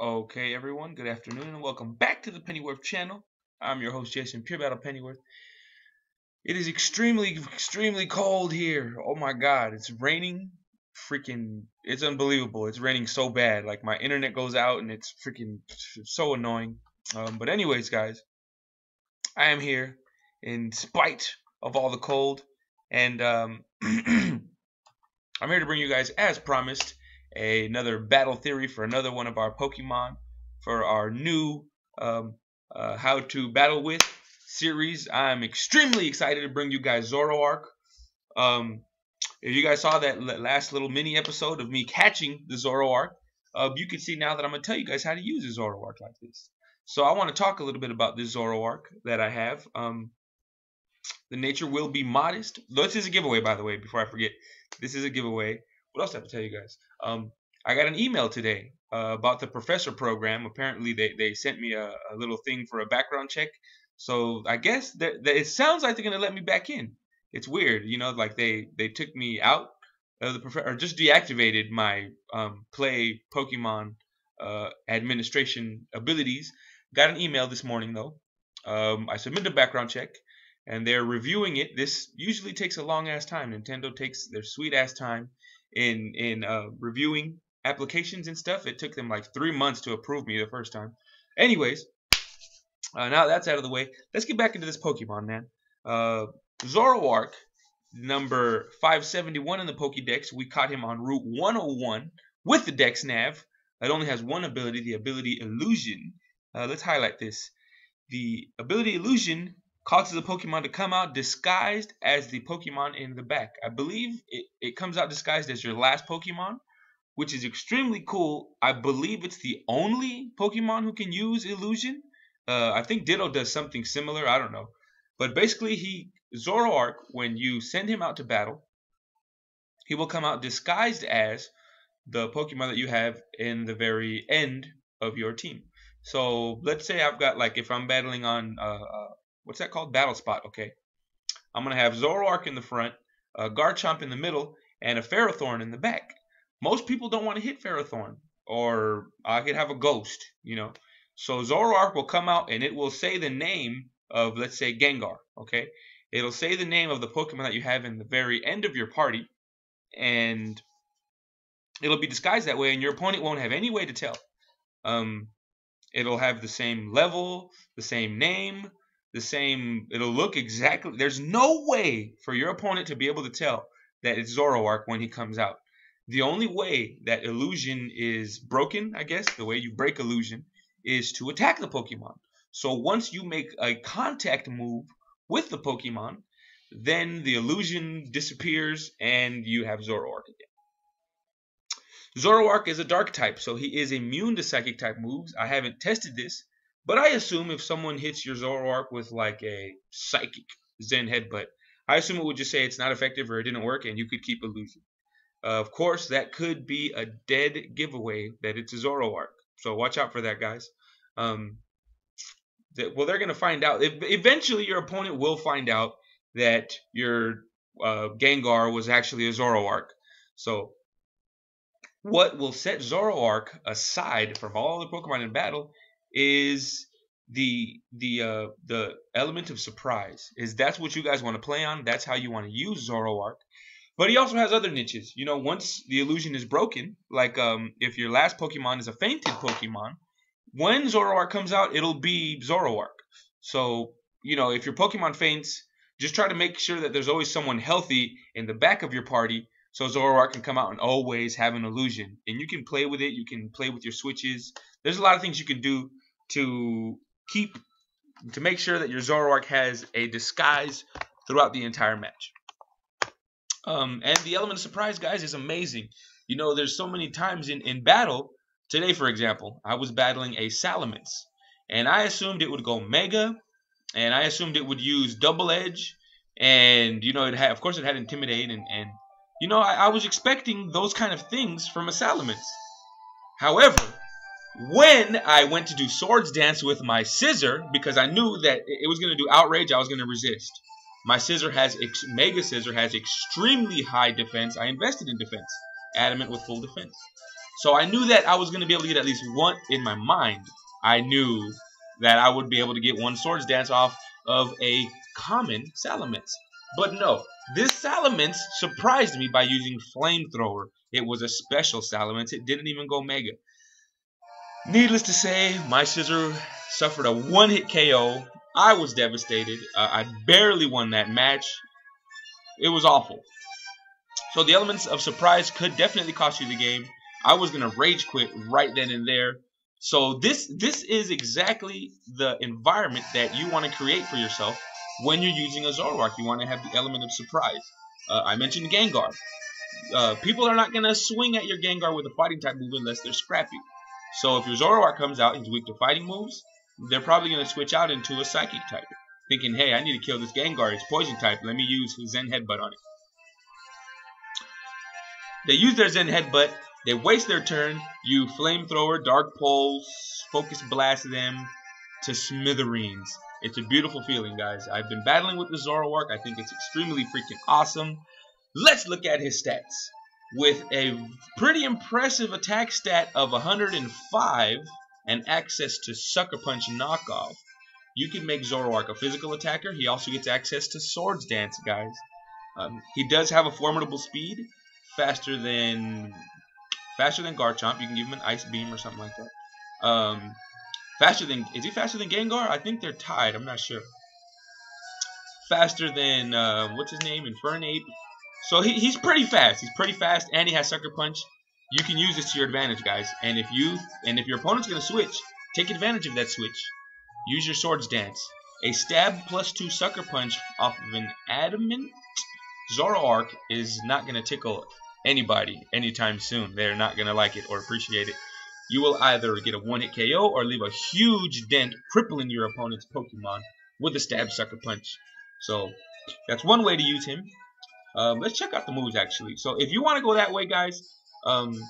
Okay, everyone, good afternoon and welcome back to the Pennyworth channel. I'm your host, Jason Pure Battle Pennyworth. It is extremely, extremely cold here. Oh my god, it's raining. Freaking, it's unbelievable. It's raining so bad. Like, my internet goes out and it's freaking so annoying. Um, but, anyways, guys, I am here in spite of all the cold. And um, I'm here to bring you guys, as promised, another battle theory for another one of our Pokemon for our new um, uh, How to Battle With series. I'm extremely excited to bring you guys Zoroark. Um, if you guys saw that last little mini episode of me catching the Zoroark, uh, you can see now that I'm going to tell you guys how to use a Zoroark like this. So I want to talk a little bit about this Zoroark that I have. Um, the nature will be modest. This is a giveaway, by the way, before I forget. This is a giveaway. What else I have to tell you guys? Um, I got an email today uh, about the professor program. Apparently, they, they sent me a, a little thing for a background check. So I guess that, it sounds like they're gonna let me back in. It's weird, you know, like they they took me out of the professor or just deactivated my um, play Pokemon uh, administration abilities. Got an email this morning though. Um, I submitted a background check and they're reviewing it. This usually takes a long ass time. Nintendo takes their sweet ass time in in uh, reviewing applications and stuff. It took them like three months to approve me the first time. Anyways, uh, now that's out of the way, let's get back into this Pokemon, man. Uh, Zoroark, number 571 in the Pokédex. We caught him on Route 101 with the Dex Nav. It only has one ability, the ability Illusion. Uh, let's highlight this. The ability Illusion causes the Pokemon to come out disguised as the Pokemon in the back. I believe it, it comes out disguised as your last Pokemon, which is extremely cool. I believe it's the only Pokemon who can use illusion. Uh, I think Ditto does something similar. I don't know. But basically, he Zoroark, when you send him out to battle, he will come out disguised as the Pokemon that you have in the very end of your team. So let's say I've got like if I'm battling on uh, uh, what's that called? Battle spot. Okay, I'm gonna have Zoroark in the front, a Garchomp in the middle, and a Ferrothorn in the back. Most people don't want to hit Ferrothorn, or I could have a Ghost, you know. So Zoroark will come out and it will say the name of, let's say, Gengar. Okay, it'll say the name of the Pokemon that you have in the very end of your party, and it'll be disguised that way, and your opponent won't have any way to tell. Um, it'll have the same level, the same name, the same. It'll look exactly. There's no way for your opponent to be able to tell that it's Zoroark when he comes out. The only way that illusion is broken, I guess, the way you break illusion, is to attack the Pokemon. So once you make a contact move with the Pokemon, then the illusion disappears and you have Zoroark again. Zoroark is a dark type, so he is immune to psychic type moves. I haven't tested this, but I assume if someone hits your Zoroark with like a psychic Zen headbutt, I assume it would just say it's not effective or it didn't work and you could keep illusion. Uh, of course, that could be a dead giveaway that it's a Zoroark. So watch out for that, guys. Um, that, well, they're going to find out. Eventually, your opponent will find out that your uh, Gengar was actually a Zoroark. So what will set Zoroark aside from all the Pokemon in battle is the the uh, the element of surprise. Is that's what you guys want to play on? That's how you want to use Zoroark. But he also has other niches. You know, once the illusion is broken, like um, if your last Pokemon is a fainted Pokemon, when Zoroark comes out, it'll be Zoroark. So, you know, if your Pokemon faints, just try to make sure that there's always someone healthy in the back of your party so Zoroark can come out and always have an illusion. And you can play with it. You can play with your switches. There's a lot of things you can do to keep to make sure that your Zoroark has a disguise throughout the entire match. Um, and the element of surprise, guys, is amazing. You know, there's so many times in, in battle. Today, for example, I was battling a Salamence. And I assumed it would go Mega. And I assumed it would use Double Edge. And, you know, it had, of course, it had Intimidate. And, and you know, I, I was expecting those kind of things from a Salamence. However, when I went to do Swords Dance with my Scizor because I knew that it was going to do Outrage, I was going to resist. My Scizor has Mega Scizor has extremely high defense. I invested in defense. Adamant with full defense. So I knew that I was going to be able to get at least one in my mind. I knew that I would be able to get one Swords Dance off of a common Salamence. But no, this Salamence surprised me by using Flamethrower. It was a special Salamence. It didn't even go Mega. Needless to say, my Scizor suffered a one-hit KO. I was devastated. Uh, I barely won that match. It was awful. So the elements of surprise could definitely cost you the game. I was gonna rage quit right then and there. So this this is exactly the environment that you want to create for yourself when you're using a Zoroark. You want to have the element of surprise. Uh, I mentioned Gengar. Uh, people are not gonna swing at your Gengar with a fighting type move unless they're scrappy. So if your Zoroark comes out, he's weak to fighting moves. They're probably gonna switch out into a psychic type, thinking, "Hey, I need to kill this Gengar. It's poison type. Let me use his Zen Headbutt on it." They use their Zen Headbutt they waste their turn. You flamethrower, dark pulse, focus blast them to smithereens. It's a beautiful feeling, guys. I've been battling with the Zoroark. I think it's extremely freaking awesome. Let's look at his stats. With a pretty impressive attack stat of 105 and access to Sucker Punch knockoff, you can make Zoroark a physical attacker. He also gets access to Swords Dance, guys. Um, he does have a formidable speed, faster than faster than Garchomp. You can give him an Ice Beam or something like that. Um, faster than is he faster than Gengar? I think they're tied. I'm not sure. Faster than uh, what's his name? Infernape. So he, he's pretty fast. He's pretty fast, and he has Sucker Punch. You can use this to your advantage, guys. And if you and if your opponent's gonna switch, take advantage of that switch. Use your Swords Dance. A stab plus two Sucker Punch off of an Adamant Zoroark is not gonna tickle anybody anytime soon. They're not going to like it or appreciate it. You will either get a one-hit KO or leave a huge dent crippling your opponent's Pokemon with a Stab Sucker Punch. So that's one way to use him. Um, let's check out the moves actually. So if you want to go that way, guys, um,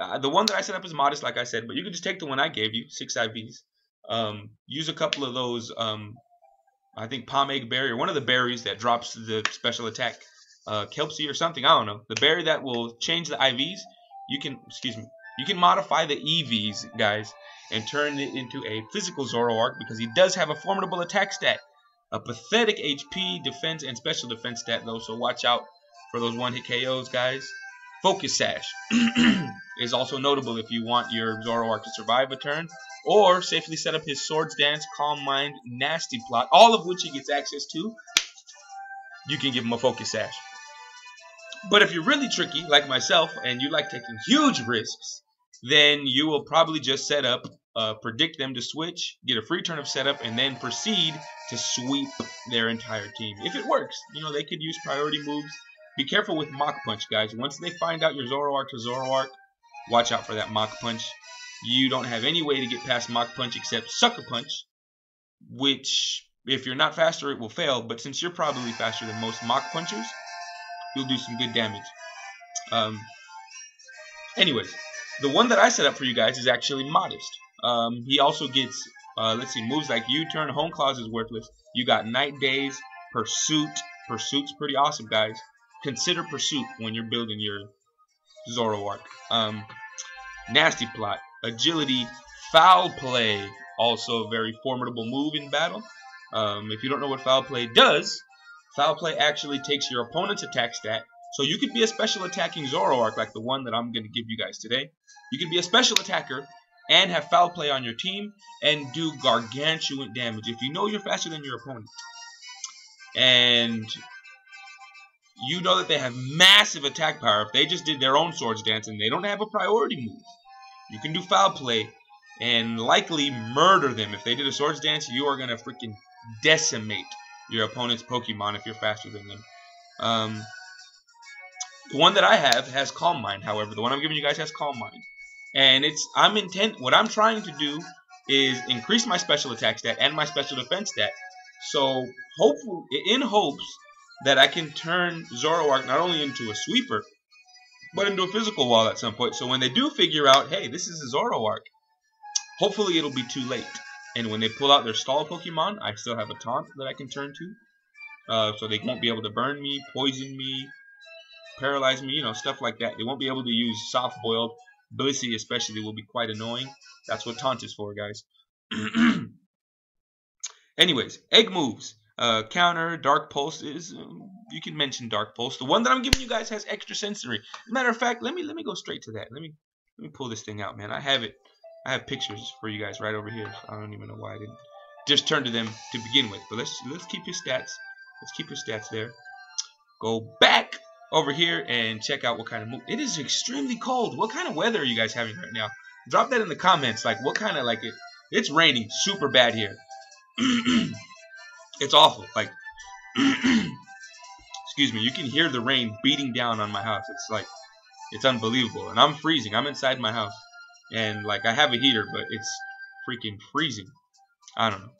uh, the one that I set up is modest, like I said, but you can just take the one I gave you, six IVs. Um, use a couple of those. Um, I think Pomeg Berry or one of the berries that drops the special attack uh, Kelpsy or something. I don't know. The berry that will change the IVs. You can, excuse me, you can modify the EVs, guys, and turn it into a physical Zoroark because he does have a formidable attack stat. A pathetic HP, defense, and special defense stat, though, so watch out for those one-hit KOs, guys. Focus Sash is also notable if you want your Zoroark to survive a turn, or safely set up his Swords Dance, Calm Mind, Nasty Plot, all of which he gets access to. You can give him a Focus Sash. But if you're really tricky, like myself, and you like taking huge risks, then you will probably just set up, uh, predict them to switch, get a free turn of setup, and then proceed to sweep their entire team. If it works, you know, they could use priority moves. Be careful with Mach Punch, guys. Once they find out your Zoroark to Zoroark, watch out for that Mach Punch. You don't have any way to get past Mach Punch except Sucker Punch, which, if you're not faster, it will fail. But since you're probably faster than most Mach Punchers, you'll do some good damage. Um, anyways, the one that I set up for you guys is actually modest. Um, he also gets, uh, let's see, moves like U-turn, hone Claws is worthless. You got Night Daze, Pursuit. Pursuit's pretty awesome, guys. Consider Pursuit when you're building your Zoroark. Um, nasty Plot, Agility, Foul Play, also a very formidable move in battle. Um, if you don't know what Foul Play does, Foul play actually takes your opponent's attack stat. So you could be a special attacking Zoroark like the one that I'm going to give you guys today. You could be a special attacker and have foul play on your team and do gargantuan damage. If you know you're faster than your opponent and you know that they have massive attack power, if they just did their own swords dance and they don't have a priority move, you can do foul play and likely murder them. If they did a swords dance, you are going to freaking decimate your opponent's Pokemon if you're faster than them. Um, the one that I have has Calm Mind, however. The one I'm giving you guys has Calm Mind. And it's I'm intent what I'm trying to do is increase my special attack stat and my special defense stat. So hopefully in hopes that I can turn Zoroark not only into a sweeper, but into a physical wall at some point. So when they do figure out, hey, this is a Zoroark, hopefully it'll be too late. And when they pull out their stall Pokemon, I still have a taunt that I can turn to. Uh, so they won't be able to burn me, poison me, paralyze me, you know, stuff like that. They won't be able to use soft boiled. Blissey especially will be quite annoying. That's what taunt is for, guys. Anyways, egg moves. Uh, counter, dark pulse is um, you can mention dark pulse. The one that I'm giving you guys has extra sensory. matter of fact, let me let me go straight to that. Let me let me pull this thing out, man. I have it. I have pictures for you guys right over here. I don't even know why I didn't just turn to them to begin with. But let's let's keep his stats. Let's keep his stats there. Go back over here and check out what kind of. It is extremely cold. What kind of weather are you guys having right now? Drop that in the comments. Like what kind of like it? It's raining super bad here. it's awful. Like excuse me. You can hear the rain beating down on my house. It's like it's unbelievable. And I'm freezing. I'm inside my house. And like I have a heater, but it's freaking freezing. I don't know.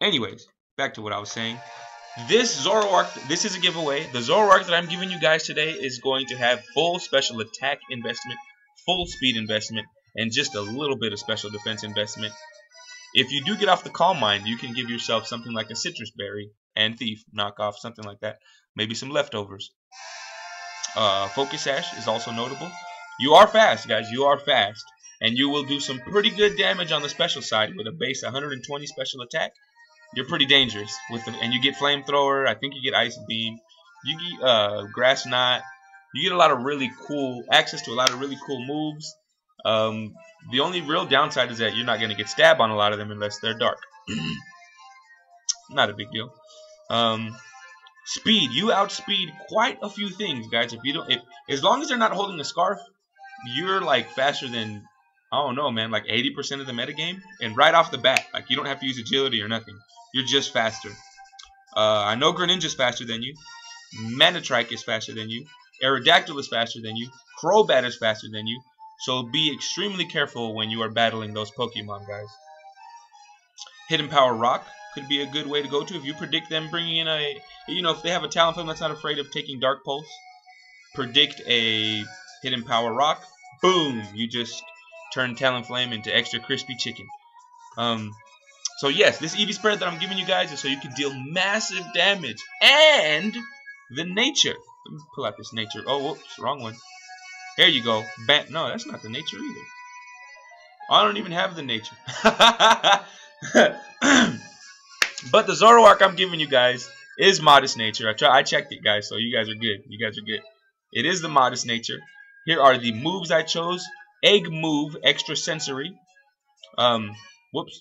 Anyways, back to what I was saying. This Zoroark, this is a giveaway. The Zoroark that I'm giving you guys today is going to have full special attack investment, full speed investment, and just a little bit of special defense investment. If you do get off the Calm Mind, you can give yourself something like a Sitrus Berry and Thief knockoff, something like that. Maybe some leftovers. Uh, Focus Sash is also notable. You are fast, guys. You are fast. And you will do some pretty good damage on the special side with a base 120 special attack you're pretty dangerous with the, and you get flamethrower. I think you get ice beam. You get uh, grass knot. You get a lot of really cool access to a lot of really cool moves. Um, the only real downside is that you're not going to get stabbed on a lot of them unless they're dark. not a big deal. Um, speed. You outspeed quite a few things, guys. If you don't, if, as long as they're not holding a scarf, you're like faster than I don't know, man, like 80% of the metagame. And right off the bat, like you don't have to use agility or nothing. You're just faster. Uh, I know Greninja's faster than you. Manectric is faster than you. Aerodactyl is faster than you. Crobat is faster than you. So be extremely careful when you are battling those Pokemon, guys. Hidden Power Rock could be a good way to go to if you predict them bringing in a, you know, if they have a Talonflame that's not afraid of taking Dark Pulse, predict a Hidden Power Rock, boom, you just turn Talonflame into extra crispy chicken. Um, so yes, this EV spread that I'm giving you guys is so you can deal massive damage. And the nature. Let me pull out this nature. Oh, whoops, wrong one. There you go. Bam. No, that's not the nature either. I don't even have the nature. but the Zoroark I'm giving you guys is modest nature. I try I checked it guys, so you guys are good. You guys are good. It is the modest nature. Here are the moves I chose. Egg move, extra sensory. Um, whoops.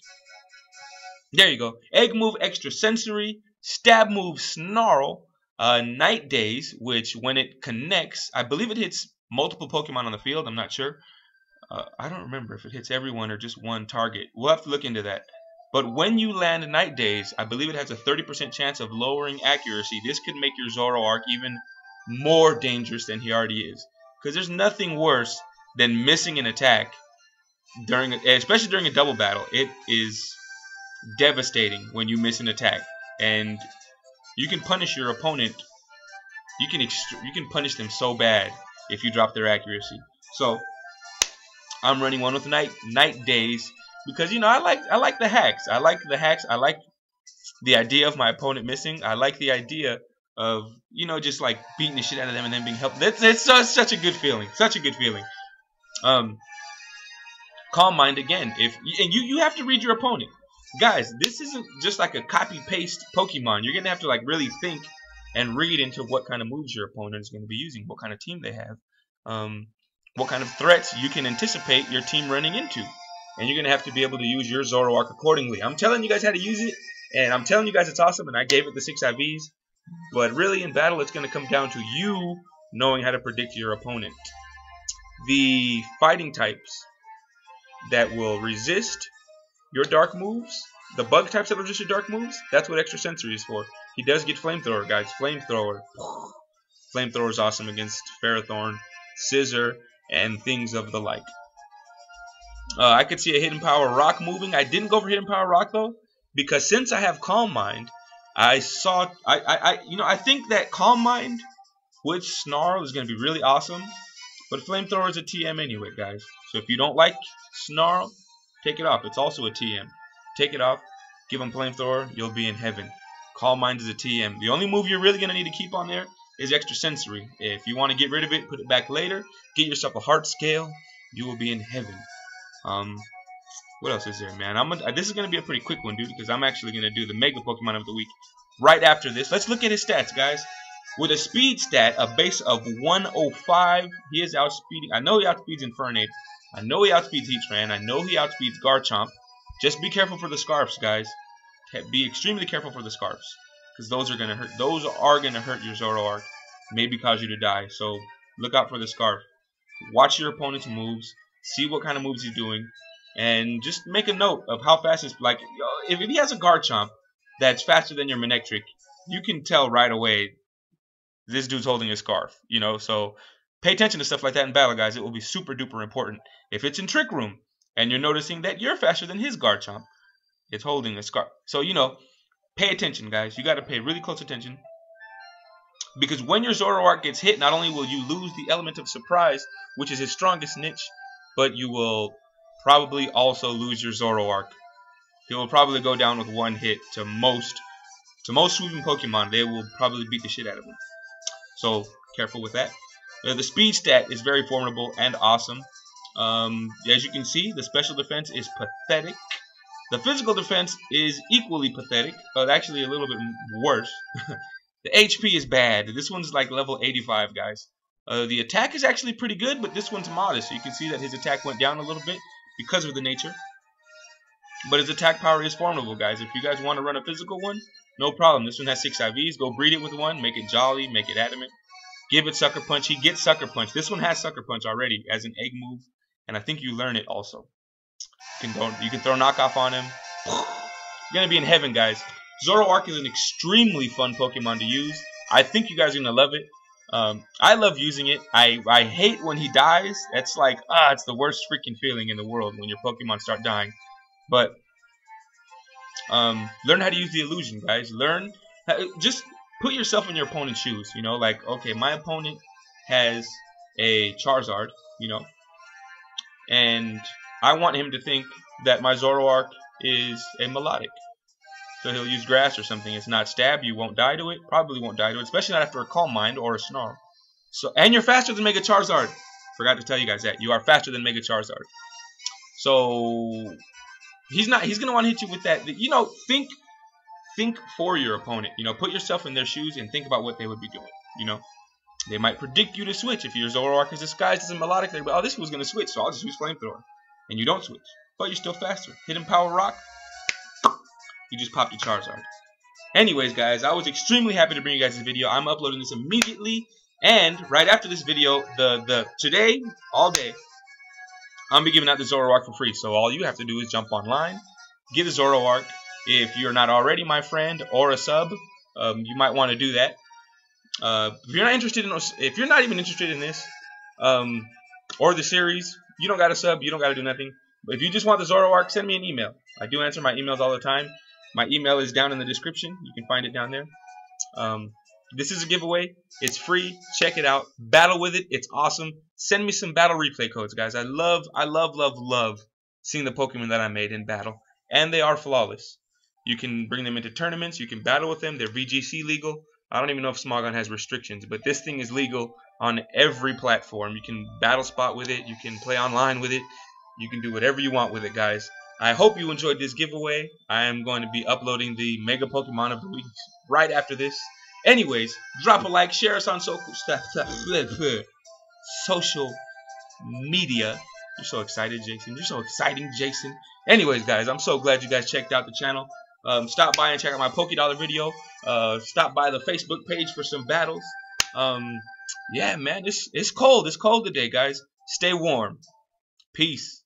There you go. Egg move extra sensory. Stab move snarl. Uh, night daze, which when it connects, I believe it hits multiple Pokemon on the field. I'm not sure. Uh, I don't remember if it hits everyone or just one target. We'll have to look into that. But when you land Night Daze, I believe it has a 30% chance of lowering accuracy. This could make your Zoroark even more dangerous than he already is. Because there's nothing worse than missing an attack during, especially during a double battle. It is devastating when you miss an attack, and you can punish your opponent. You can you can punish them so bad if you drop their accuracy. So I'm running one with night night daze because you know I like I like the hacks. I like the hacks. I like the idea of my opponent missing. I like the idea of you know just like beating the shit out of them and then being helped. That's it's such a good feeling. Such a good feeling. Um, calm mind again. If and you you have to read your opponent guys, this isn't just like a copy paste Pokemon. You're gonna have to like really think and read into what kind of moves your opponent is going to be using, what kind of team they have, um, what kind of threats you can anticipate your team running into, and you're gonna have to be able to use your Zoroark accordingly. I'm telling you guys how to use it, and I'm telling you guys it's awesome, and I gave it the six IVs. But really, in battle, it's gonna come down to you knowing how to predict your opponent. The fighting types that will resist your dark moves, the bug types that are just your dark moves, that's what extra sensory is for. He does get flamethrower, guys. Flamethrower. Flamethrower is awesome against Ferrothorn, Scizor, and things of the like. Uh, I could see a hidden power rock moving. I didn't go for hidden power rock though, because since I have calm mind, I saw I, I, I you know I think that calm mind with snarl is gonna be really awesome. But flamethrower is a TM anyway, guys. So if you don't like snarl, Take it off. It's also a TM. Take it off. Give him flamethrower. You'll be in heaven. Calm Mind is a TM. The only move you're really going to need to keep on there is extrasensory. If you want to get rid of it, put it back later. Get yourself a heart scale. You will be in heaven. Um, what else is there, man? I'm gonna, this is gonna be a pretty quick one, dude, because I'm actually gonna do the Mega Pokemon of the week right after this. Let's look at his stats, guys. With a speed stat, a base of 105, he is outspeeding. I know he outspeeds Infernape. I know he outspeeds Heatran. I know he outspeeds Garchomp. Just be careful for the Scarfs, guys. Be extremely careful for the Scarfs. Because those are gonna hurt. Those are gonna hurt your Zoroark. Maybe cause you to die. So look out for the Scarf. Watch your opponent's moves. See what kind of moves he's doing. And just make a note of how fast it's like if, if he has a Garchomp that's faster than your Manectric, you can tell right away this dude's holding a scarf, you know. So pay attention to stuff like that in battle, guys. It will be super duper important. If it's in Trick Room and you're noticing that you're faster than his Garchomp, it's holding a scarf. So you know, pay attention, guys. You got to pay really close attention because when your Zoroark gets hit, not only will you lose the element of surprise, which is his strongest niche, but you will probably also lose your Zoroark. He will probably go down with one hit to most to most sweeping Pokemon. They will probably beat the shit out of him. So careful with that. Uh, the speed stat is very formidable and awesome. Um, as you can see, the special defense is pathetic. The physical defense is equally pathetic, but actually a little bit worse. the HP is bad. This one's like level 85, guys. Uh, the attack is actually pretty good, but this one's modest. So you can see that his attack went down a little bit because of the nature. But his attack power is formidable, guys. If you guys want to run a physical one, no problem. This one has six IVs. Go breed it with one. Make it jolly. Make it adamant. Give it Sucker Punch. He gets Sucker Punch. This one has Sucker Punch already as an egg move. And I think you learn it also. You can, throw, you can throw knockoff on him. You're going to be in heaven, guys. Zoroark is an extremely fun Pokemon to use. I think you guys are going to love it. Um, I love using it. I, I hate when he dies. It's like, ah, it's the worst freaking feeling in the world when your Pokemon start dying. But um, learn how to use the illusion, guys. Learn, just put yourself in your opponent's shoes. You know, like, okay, my opponent has a Charizard, you know, and I want him to think that my Zoroark is a melodic. So he'll use grass or something. It's not stab. You won't die to it. Probably won't die to it, especially not after a Calm Mind or a Snarl. So and you're faster than Mega Charizard. Forgot to tell you guys that you are faster than Mega Charizard. So he's not. He's gonna want to hit you with that. You know, think, think for your opponent. You know, put yourself in their shoes and think about what they would be doing. You know, they might predict you to switch if your Zoroark is disguised as a melodic. They're like, oh, this was gonna switch, so I'll just use Flamethrower, and you don't switch, but you're still faster. Hidden Power Rock. You just popped your Charizard. Anyways, guys, I was extremely happy to bring you guys this video. I'm uploading this immediately, and right after this video, the the today all day, I'm be giving out the Zoroark for free. So all you have to do is jump online, get a Zoroark. If you're not already my friend or a sub, um, you might want to do that. Uh, if you're not interested in, if you're not even interested in this, um, or the series, you don't got to sub. You don't got to do nothing. But if you just want the Zoroark, send me an email. I do answer my emails all the time. My email is down in the description. You can find it down there. Um, this is a giveaway. It's free. Check it out. Battle with it. It's awesome. Send me some battle replay codes, guys. I love, I love, love, love seeing the Pokemon that I made in battle. And they are flawless. You can bring them into tournaments. You can battle with them. They're VGC legal. I don't even know if Smogon has restrictions, but this thing is legal on every platform. You can battle spot with it. You can play online with it. You can do whatever you want with it, guys. I hope you enjoyed this giveaway. I am going to be uploading the Mega Pokemon of the Week right after this. Anyways, drop a like, share us on social social media. You're so excited, Jason. You're so exciting, Jason. Anyways, guys, I'm so glad you guys checked out the channel. Um, stop by and check out my Poké Dollar video. Uh, stop by the Facebook page for some battles. Um, yeah, man, it's it's cold. It's cold today, guys. Stay warm. Peace.